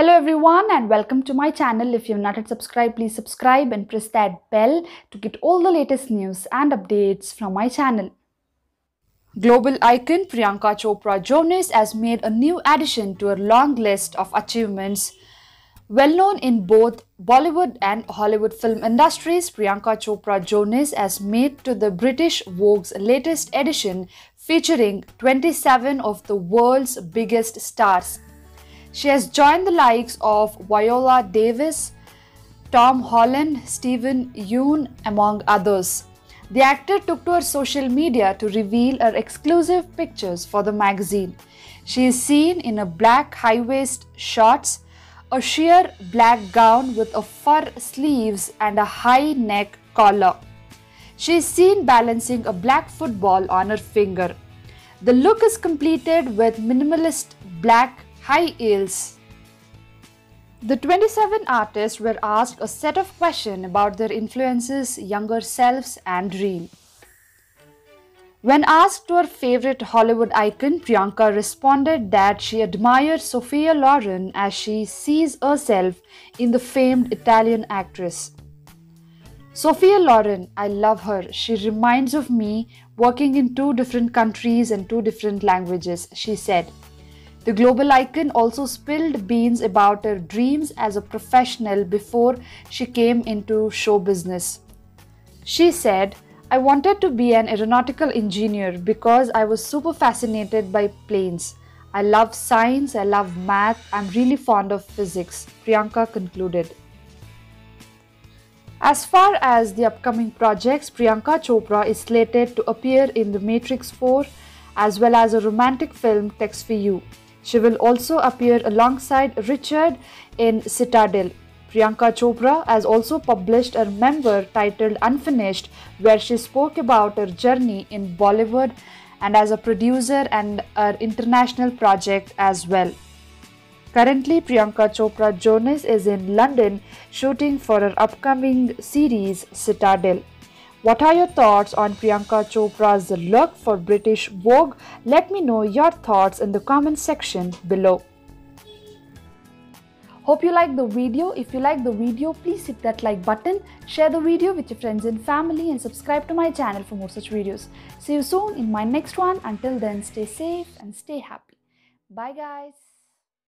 Hello everyone and welcome to my channel. If you've not yet subscribed, please subscribe and press that bell to get all the latest news and updates from my channel. Global icon Priyanka Chopra Jonas has made a new addition to her long list of achievements. Well known in both Bollywood and Hollywood film industries, Priyanka Chopra Jonas has made to the British Vogue's latest edition featuring 27 of the world's biggest stars. She has joined the likes of Viola Davis, Tom Holland, Steven Yeun, among others. The actor took to her social media to reveal her exclusive pictures for the magazine. She is seen in a black high waist shorts, a sheer black gown with a fur sleeves and a high neck collar. She is seen balancing a black football on her finger. The look is completed with minimalist black high heels. The 27 artists were asked a set of questions about their influences, younger selves, and dream. When asked to her favorite Hollywood icon, Priyanka responded that she admires Sophia Loren as she sees herself in the famed Italian actress. Sophia Loren, I love her. She reminds of me working in two different countries and two different languages, she said. The global icon also spilled beans about her dreams as a professional before she came into show business. She said, I wanted to be an aeronautical engineer because I was super fascinated by planes. I love science, I love math, I'm really fond of physics, Priyanka concluded. As far as the upcoming projects, Priyanka Chopra is slated to appear in The Matrix 4 as well as a romantic film Text for You. She will also appear alongside Richard in Citadel. Priyanka Chopra has also published a memoir titled Unfinished, where she spoke about her journey in Bollywood and as a producer and her international project as well. Currently, Priyanka Chopra Jonas is in London shooting for her upcoming series Citadel. What are your thoughts on Priyanka Chopra's look for British Vogue? Let me know your thoughts in the comment section below. Hope you like the video. If you like the video, please hit that like button, share the video with your friends and family and subscribe to my channel for more such videos. See you soon in my next one. Until then, stay safe and stay happy. Bye guys.